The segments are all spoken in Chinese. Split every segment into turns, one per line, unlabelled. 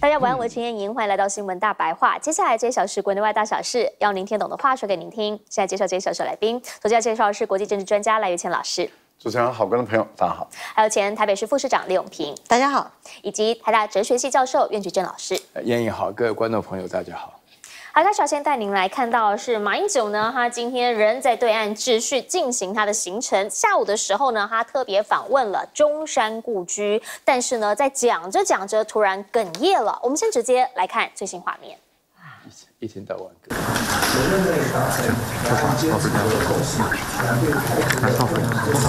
大家晚安，我是陈燕莹，欢迎来到新闻大白话。接下来这一小时国内外大小事，要您听懂的话说给您听。现在介绍这一小时来宾，首先要介绍的是国际政治专家赖月谦老师，
主持人好，观众朋友大家好，
还有前台北市副市长李永平，
大家好，
以及台大哲学系教授苑菊珍老师。
燕莹好，各位观众朋友大家好。
好，那首先带您来看到是马英九呢，他今天人在对岸秩序进行他的行程。下午的时候呢，他特别访问了中山故居，但是呢，在讲着讲着突然哽咽了。我们先直接来看最新画面。
一天到晚歌。我认为达成两岸坚持的共识，两岸台独的共同决心，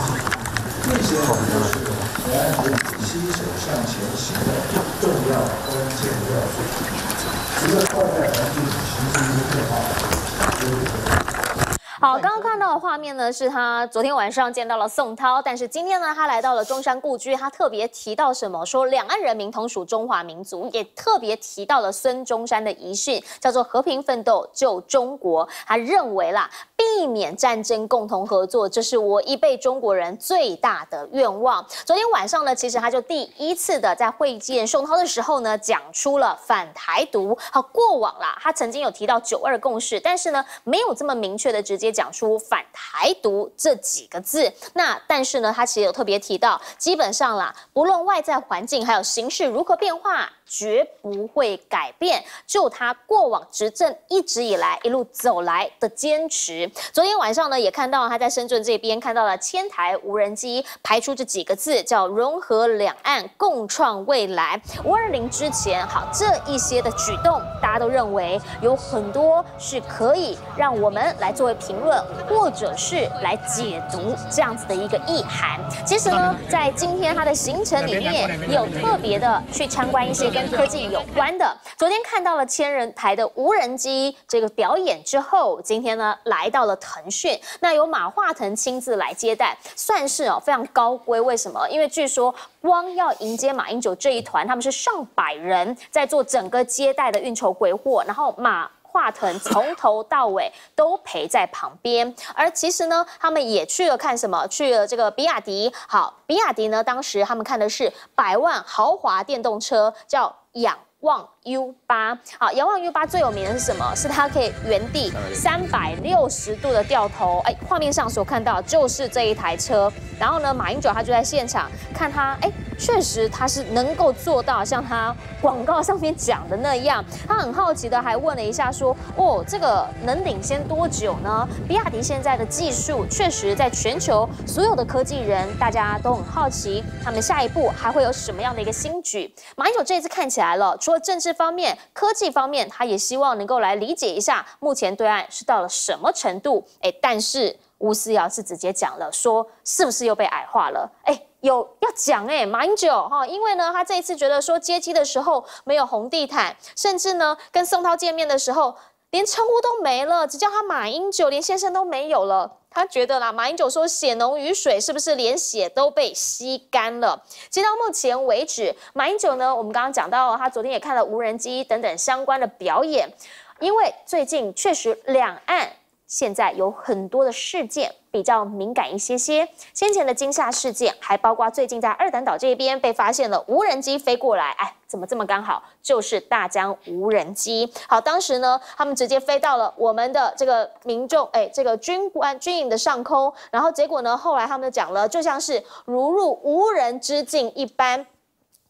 这些都是两岸人携手向前行的重要关键要素。一个破坏环境
好，刚刚看到的画面呢，是他昨天晚上见到了宋涛，但是今天呢，他来到了中山故居，他特别提到什么？说两岸人民同属中华民族，也特别提到了孙中山的遗训，叫做和平奋斗救中国。他认为啦，避免战争，共同合作，这是我一辈中国人最大的愿望。昨天晚上呢，其实他就第一次的在会见宋涛的时候呢，讲出了反台独。好，过往啦，他曾经有提到九二共识，但是呢，没有这么明确的直接讲出反台独这几个字。那但是呢，他其实有特别提到，基本上啦，不论外在环境还有形势如何变化。绝不会改变，就他过往执政一直以来一路走来的坚持。昨天晚上呢，也看到他在深圳这边看到了千台无人机，排出这几个字，叫融合两岸，共创未来。五二零之前，好这一些的举动，大家都认为有很多是可以让我们来作为评论，或者是来解读这样子的一个意涵。其实呢，在今天他的行程里面，也有特别的去参观一些跟科技有关的，昨天看到了千人台的无人机这个表演之后，今天呢来到了腾讯，那由马化腾亲自来接待，算是哦非常高规。为什么？因为据说光要迎接马英九这一团，他们是上百人在做整个接待的运筹规划，然后马。华腾从头到尾都陪在旁边，而其实呢，他们也去了看什么？去了这个比亚迪。好，比亚迪呢，当时他们看的是百万豪华电动车，叫仰望 U 八。好，仰望 U 八最有名的是什么？是它可以原地三百六十度的掉头。哎，画面上所看到就是这一台车。然后呢，马英九他就在现场看他，哎。确实，他是能够做到像他广告上面讲的那样。他很好奇的还问了一下，说：“哦，这个能领先多久呢？”比亚迪现在的技术确实在全球所有的科技人大家都很好奇，他们下一步还会有什么样的一个新举？马英九这一次看起来了，除了政治方面、科技方面，他也希望能够来理解一下目前对岸是到了什么程度。哎，但是吴思瑶是直接讲了，说是不是又被矮化了？哎。有要讲哎，马英九哈，因为呢，他这一次觉得说接机的时候没有红地毯，甚至呢跟宋涛见面的时候连称呼都没了，只叫他马英九，连先生都没有了。他觉得啦，马英九说血浓于水，是不是连血都被吸干了？直到目前为止，马英九呢，我们刚刚讲到，他昨天也看了无人机等等相关的表演，因为最近确实两岸。现在有很多的事件比较敏感一些些，先前的惊吓事件，还包括最近在二胆岛这边被发现了无人机飞过来，哎，怎么这么刚好就是大疆无人机？好，当时呢，他们直接飞到了我们的这个民众，哎，这个军官军营的上空，然后结果呢，后来他们讲了，就像是如入无人之境一般。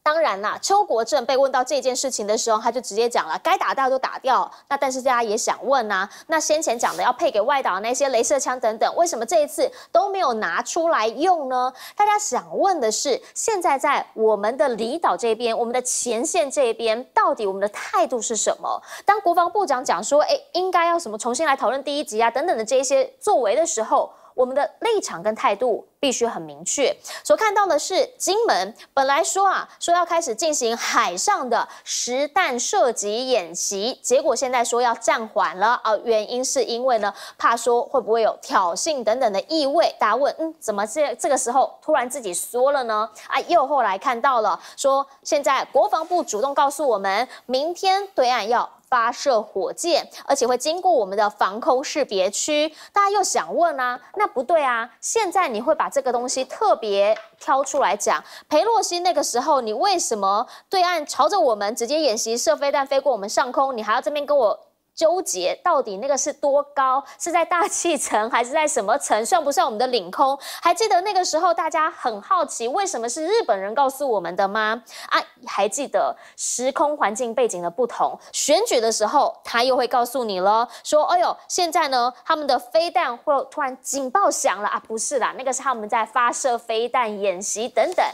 当然啦，邱国正被问到这件事情的时候，他就直接讲了，该打掉就打掉。那但是大家也想问呐，那先前讲的要配给外岛那些镭射枪等等，为什么这一次都没有拿出来用呢？大家想问的是，现在在我们的离岛这边，我们的前线这边，到底我们的态度是什么？当国防部长讲说，哎，应该要什么重新来讨论第一集啊等等的这一些作为的时候。我们的立场跟态度必须很明确。所看到的是金门，本来说啊，说要开始进行海上的实弹射击演习，结果现在说要暂缓了啊。原因是因为呢，怕说会不会有挑衅等等的意味。大家问，嗯，怎么这这个时候突然自己说了呢？啊，又后来看到了，说现在国防部主动告诉我们，明天对岸要。发射火箭，而且会经过我们的防空识别区。大家又想问啊，那不对啊，现在你会把这个东西特别挑出来讲？裴洛西那个时候，你为什么对岸朝着我们直接演习射飞弹飞过我们上空，你还要这边跟我？纠结到底那个是多高？是在大气层还是在什么层？算不算我们的领空？还记得那个时候大家很好奇，为什么是日本人告诉我们的吗？啊，还记得时空环境背景的不同，选举的时候他又会告诉你了，说，哎呦，现在呢他们的飞弹会突然警报响了啊？不是啦，那个是他们在发射飞弹演习等等。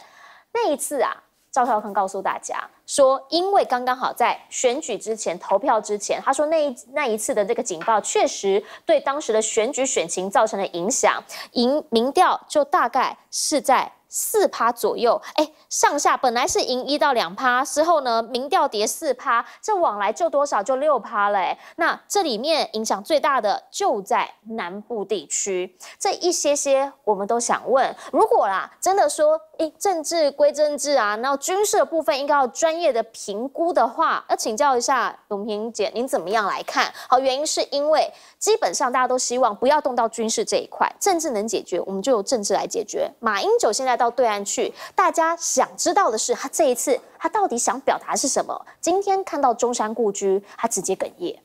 那一次啊。赵少康告诉大家说，因为刚刚好在选举之前投票之前，他说那一那一次的这个警报确实对当时的选举选情造成了影响，赢民调就大概是在。四趴左右，哎，上下本来是赢一到两趴，之后呢，民调跌四趴，这往来就多少就六趴嘞。那这里面影响最大的就在南部地区，这一些些我们都想问，如果啦真的说，哎，政治归政治啊，那军事的部分应该要专业的评估的话，要请教一下永平姐，您怎么样来看？好，原因是因为基本上大家都希望不要动到军事这一块，政治能解决，我们就由政治来解决。马英九现在到。到对岸去，大家想知道的是，他这一次他到底想表达是什么？今天看到中山故居，他直接哽咽。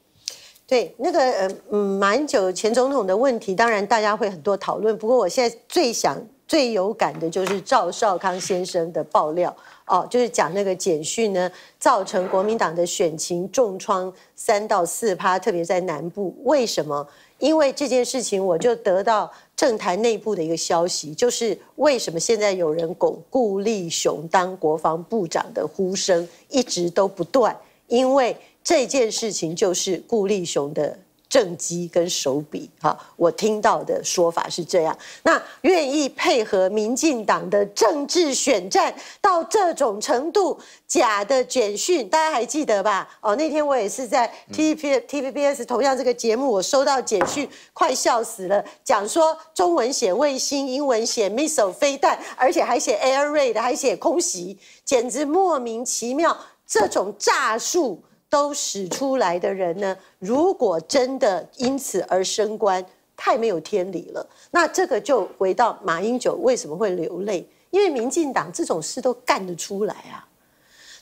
对，那个呃嗯，马英九前总统的问题，当然大家会很多讨论。不过我现在最想、最有感的就是赵少康先生的爆料哦，就是讲那个简讯呢，造成国民党的选情重创三到四趴，特别在南部。为什么？因为这件事情，我就得到。政坛内部的一个消息，就是为什么现在有人拱顾立雄当国防部长的呼声一直都不断？因为这件事情就是顾立雄的。政绩跟手笔，哈，我听到的说法是这样。那愿意配合民进党的政治选战到这种程度，假的简讯，大家还记得吧？哦，那天我也是在 T P T V B S 同样这个节目，我收到简讯，快笑死了。讲说中文写卫星，英文写 missile 飞弹，而且还写 air raid，还写空袭，简直莫名其妙。这种诈术。都使出来的人呢？如果真的因此而升官，太没有天理了。那这个就回到马英九为什么会流泪？因为民进党这种事都干得出来啊！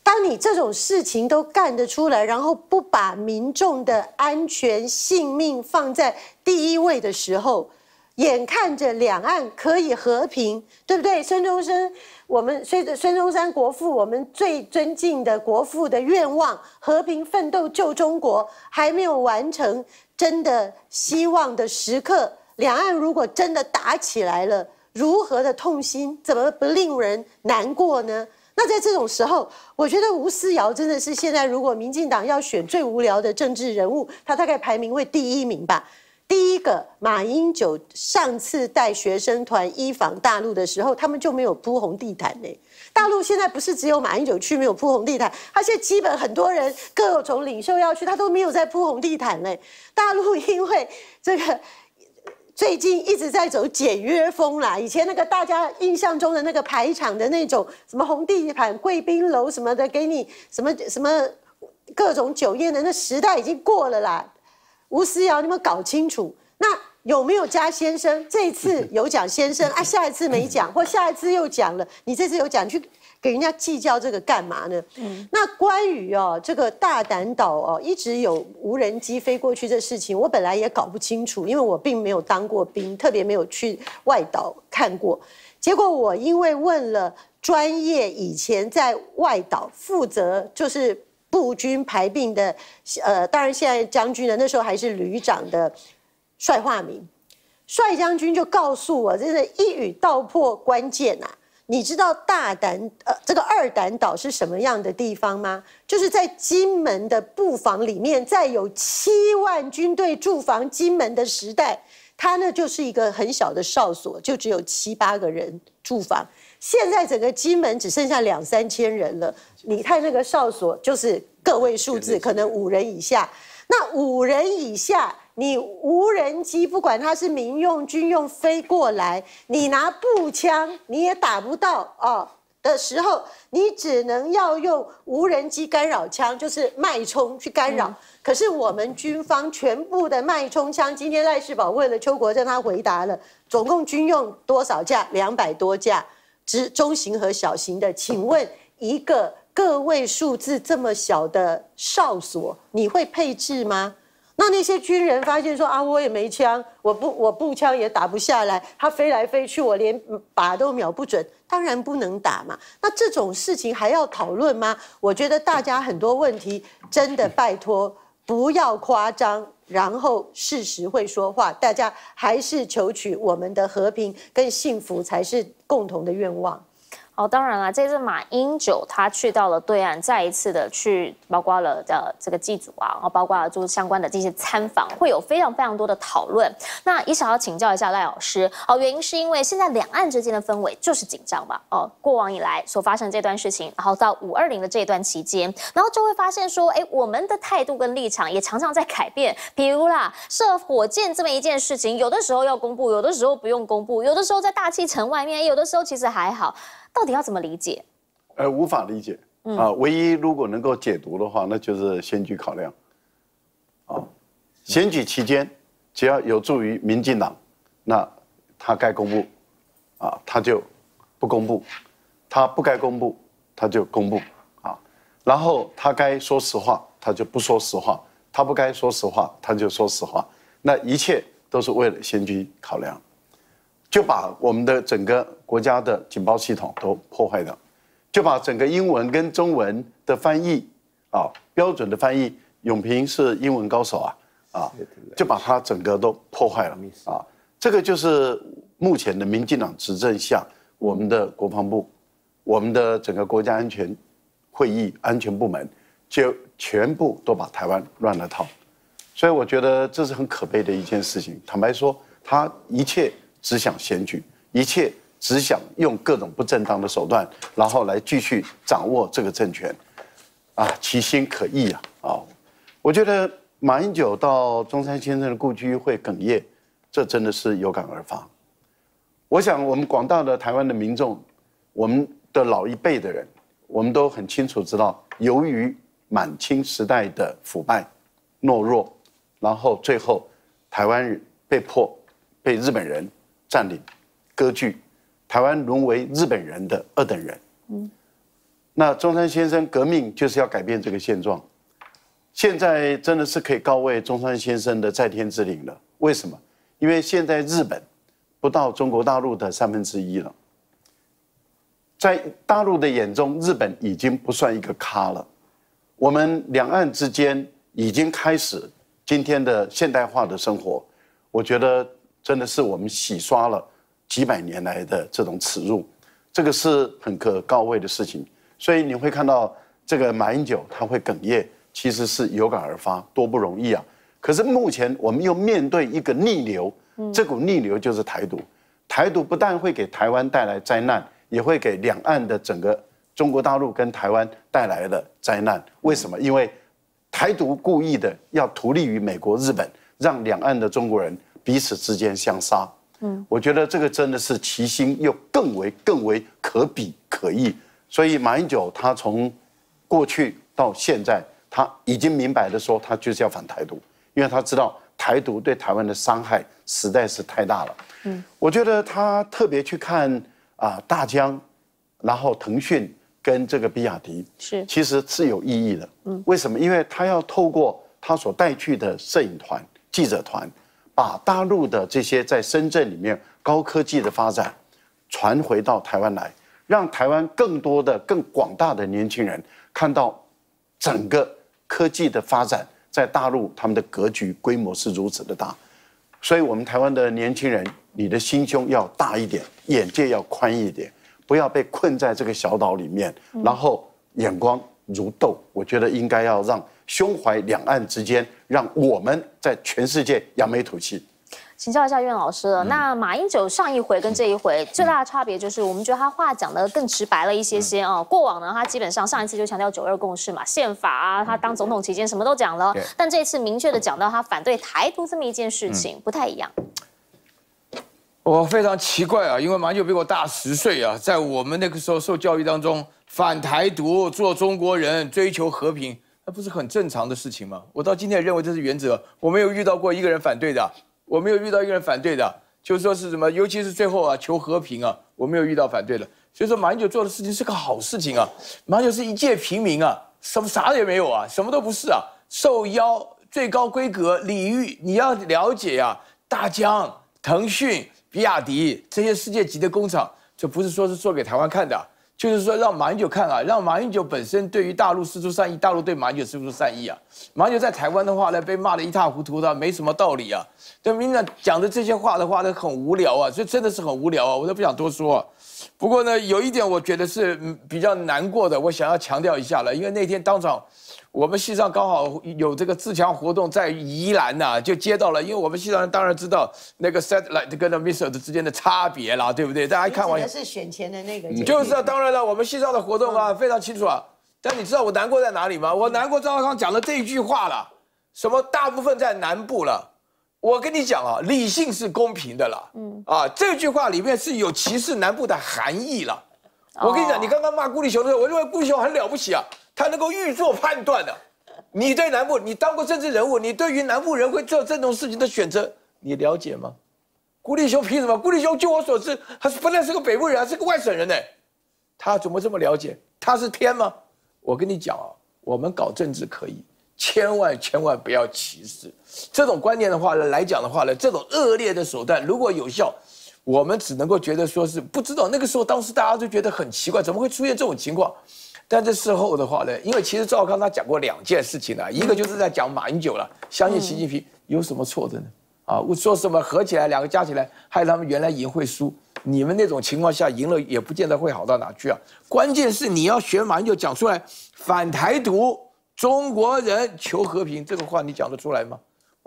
当你这种事情都干得出来，然后不把民众的安全性命放在第一位的时候，眼看着两岸可以和平，对不对？孙中山。我们随着孙中山国父，我们最尊敬的国父的愿望，和平奋斗救中国，还没有完成，真的希望的时刻，两岸如果真的打起来了，如何的痛心，怎么不令人难过呢？那在这种时候，我觉得吴思瑶真的是现在如果民进党要选最无聊的政治人物，他大概排名为第一名吧。第一个，马英九上次带学生团一访大陆的时候，他们就没有铺红地毯呢。大陆现在不是只有马英九去没有铺红地毯，他现在基本很多人各种领袖要去，他都没有在铺红地毯嘞。大陆因为这个最近一直在走简约风啦，以前那个大家印象中的那个排场的那种什么红地毯、贵宾楼什么的，给你什么什么各种酒宴的那时代已经过了啦。吴思瑶，你们搞清楚，那有没有加先生？这次 有讲先生啊，下一次没讲，或下一次又讲了，你这次有讲，去给人家计较这个干嘛呢？嗯，那关于哦这个大胆岛哦，一直有无人机飞过去这事情，我本来也搞不清楚，因为我并没有当过兵，特别没有去外岛看过。结果我因为问了专业以前在外岛负责，就是。步军排兵的，呃，当然现在将军呢，那时候还是旅长的帅化明，帅将军就告诉我，真的，一语道破关键呐。你知道大胆呃这个二胆岛是什么样的地方吗？就是在金门的布防里面，在有七万军队驻防金门的时代，它呢就是一个很小的哨所，就只有七八个人驻防。现在整个金门只剩下两三千人了，你看那个哨所就是个位数字，可能五人以下。那五人以下，你无人机不管它是民用、军用飞过来，你拿步枪你也打不到哦。的时候，你只能要用无人机干扰枪，就是脉冲去干扰。可是我们军方全部的脉冲枪，今天赖世宝问了邱国正，他回答了，总共军用多少架？两百多架，中型和小型的。请问一个个位数字这么小的哨所，你会配置吗？那那些军人发现说啊，我也没枪，我不我步枪也打不下来，他飞来飞去，我连靶都瞄不准，当然不能打嘛。那这种事情还要讨论吗？我觉得大家很多问题真的拜托不要夸张，然后事实会说话，大家还是求取我们的和平跟幸福才是共同的愿望。
哦，当然了，这次马英九他去到了对岸，再一次的去，包括了的这个祭祖啊，然后包括了就是相关的这些参访，会有非常非常多的讨论。那也想要请教一下赖老师，哦，原因是因为现在两岸之间的氛围就是紧张吧？哦，过往以来所发生这段事情，然后到五二零的这段期间，然后就会发现说，哎，我们的态度跟立场也常常在改变。比如啦，射火箭这么一件事情，有的时候要公布，有的时候不用公布，有的时候在大气层外面，有的时候其实还好。到底要怎么理解？
呃，无法理解啊。唯一如果能够解读的话，那就是选举考量。啊，选举期间只要有助于民进党，那他该公布，啊，他就不公布；他不该公布，他就公布。啊，然后他该说实话，他就不说实话；他不该说实话，他就说实话。那一切都是为了选举考量。就把我们的整个国家的警报系统都破坏掉，就把整个英文跟中文的翻译啊，标准的翻译，永平是英文高手啊，啊，就把它整个都破坏了啊。这个就是目前的民进党执政下，我们的国防部，我们的整个国家安全会议安全部门，就全部都把台湾乱了套。所以我觉得这是很可悲的一件事情。坦白说，他一切。只想选举，一切只想用各种不正当的手段，然后来继续掌握这个政权，啊，其心可疑啊！啊，我觉得马英九到中山先生的故居会哽咽，这真的是有感而发。我想我们广大的台湾的民众，我们的老一辈的人，我们都很清楚知道，由于满清时代的腐败、懦弱，然后最后台湾被迫被日本人。占领、割据，台湾沦为日本人的二等人。嗯，那中山先生革命就是要改变这个现状。现在真的是可以告慰中山先生的在天之灵了。为什么？因为现在日本不到中国大陆的三分之一了，在大陆的眼中，日本已经不算一个咖了。我们两岸之间已经开始今天的现代化的生活。我觉得。真的是我们洗刷了几百年来的这种耻辱，这个是很可告慰的事情。所以你会看到这个马英九他会哽咽，其实是有感而发，多不容易啊！可是目前我们又面对一个逆流，这股逆流就是台独。台独不但会给台湾带来灾难，也会给两岸的整个中国大陆跟台湾带来了灾难。为什么？因为台独故意的要图利于美国、日本，让两岸的中国人。彼此之间相杀，嗯，我觉得这个真的是其心又更为更为可比可议。所以马英九他从过去到现在，他已经明白的说，他就是要反台独，因为他知道台独对台湾的伤害实在是太大了。嗯，我觉得他特别去看啊大疆，然后腾讯跟这个比亚迪是其实是有意义的。嗯，为什么？因为他要透过他所带去的摄影团、记者团。把大陆的这些在深圳里面高科技的发展传回到台湾来，让台湾更多的、更广大的年轻人看到整个科技的发展在大陆，他们的格局规模是如此的大。所以，我们台湾的年轻人，你的心胸要大一点，眼界要宽一点，不要被困在这个小岛里面，然后眼光如豆。我觉得应该要让。胸怀两岸之间，让我们在全世界扬眉吐气。
请教一下苑老师了，那马英九上一回跟这一回最大的差别就是，我们觉得他话讲的更直白了一些些哦。过往呢，他基本上上一次就强调九二共识嘛，宪法啊，他当总统期间什么都讲了，但这次明确的讲到他反对台独这么一件事情，不太一样。
我非常奇怪啊，因为马英九比我大十岁啊，在我们那个时候受教育当中，反台独、做中国人、追求和平，那不是很正常的事情吗？我到今天也认为这是原则，我没有遇到过一个人反对的，我没有遇到一个人反对的，就是说是什么，尤其是最后啊，求和平啊，我没有遇到反对的。所以说马英九做的事情是个好事情啊，马英九是一介平民啊，什么啥也没有啊，什么都不是啊，受邀最高规格礼遇，你要了解啊，大疆、腾讯。比亚迪这些世界级的工厂，就不是说是做给台湾看的，就是说让马英九看啊，让马英九本身对于大陆施出善意，大陆对马英九施出善意啊。马英九在台湾的话呢，被骂得一塌糊涂的，没什么道理啊。对民进党讲的这些话的话呢，很无聊啊，所以真的是很无聊啊，我都不想多说。不过呢，有一点我觉得是比较难过的，我想要强调一下了，因为那天当场。我们西上刚好有这个自强活动在宜兰呐，就接到了。因为我们西上人当然知道那个 satellite 跟 missile 之间的差别啦，对不对？大家看完
是选前的那个，
就是啊，当然了，我们西上的活动啊非常清楚啊。但你知道我难过在哪里吗？我难过，赵少康讲了这一句话了，什么大部分在南部了。我跟你讲啊，理性是公平的啦，嗯啊，这句话里面是有歧视南部的含义了。我跟你讲，你刚刚骂顾立雄的时候，我认为顾立雄很了不起啊。他能够预做判断的，你对南部，你当过政治人物，你对于南部人会做这种事情的选择，你了解吗？顾立雄凭什么？顾立雄，据我所知，他是不但是个北部人，还是个外省人呢。他怎么这么了解？他是天吗？我跟你讲啊，我们搞政治可以，千万千万不要歧视。这种观念的话呢，来讲的话呢，这种恶劣的手段如果有效，我们只能够觉得说是不知道。那个时候，当时大家都觉得很奇怪，怎么会出现这种情况？但这事后的话呢，因为其实赵康他讲过两件事情呢，一个就是在讲马英九了，相信习近平有什么错的呢？啊，我说什么合起来两个加起来，害他们原来赢会输，你们那种情况下赢了也不见得会好到哪去啊。关键是你要学马英九讲出来反台独、中国人求和平这个话，你讲得出来吗？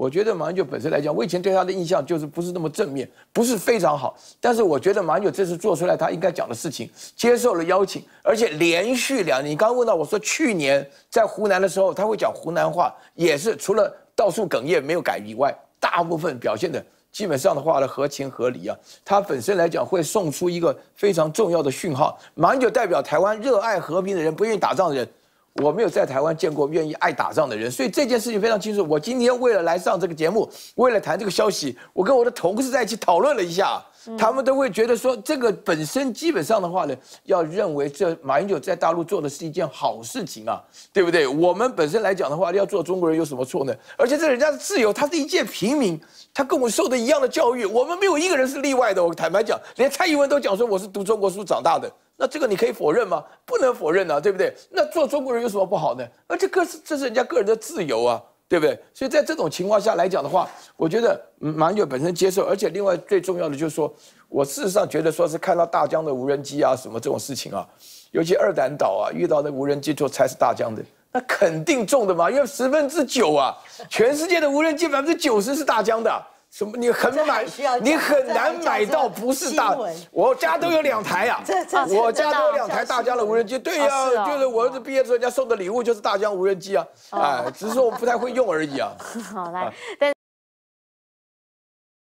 我觉得马英九本身来讲，我以前对他的印象就是不是那么正面，不是非常好。但是我觉得马英九这次做出来他应该讲的事情，接受了邀请，而且连续两年。你刚问到我说，去年在湖南的时候，他会讲湖南话，也是除了到处哽咽没有改以外，大部分表现的基本上的话呢合情合理啊。他本身来讲会送出一个非常重要的讯号。马英九代表台湾热爱和平的人，不愿意打仗的人。我没有在台湾见过愿意爱打仗的人，所以这件事情非常清楚。我今天为了来上这个节目，为了谈这个消息，我跟我的同事在一起讨论了一下，他们都会觉得说，这个本身基本上的话呢，要认为这马英九在大陆做的是一件好事情啊，对不对？我们本身来讲的话，要做中国人有什么错呢？而且这人家的自由，他是一介平民，他跟我受的一样的教育，我们没有一个人是例外的。我坦白讲，连蔡英文都讲说我是读中国书长大的。那这个你可以否认吗？不能否认啊，对不对？那做中国人有什么不好呢？而这个是这是人家个人的自由啊，对不对？所以在这种情况下来讲的话，我觉得马英九本身接受，而且另外最重要的就是说，我事实上觉得说是看到大疆的无人机啊什么这种事情啊，尤其二胆岛啊遇到那无人机就猜是大疆的，那肯定中的嘛，因为十分之九啊，全世界的无人机百分之九十是大疆的。什么？你很买，你很难买到不是大。我家都有两台呀，我家都有两台大疆的无人机。对呀，就是我儿子毕业的时候人家送的礼物就是大疆无人机啊，哎，只是说我不太会用而已啊。
好来，但。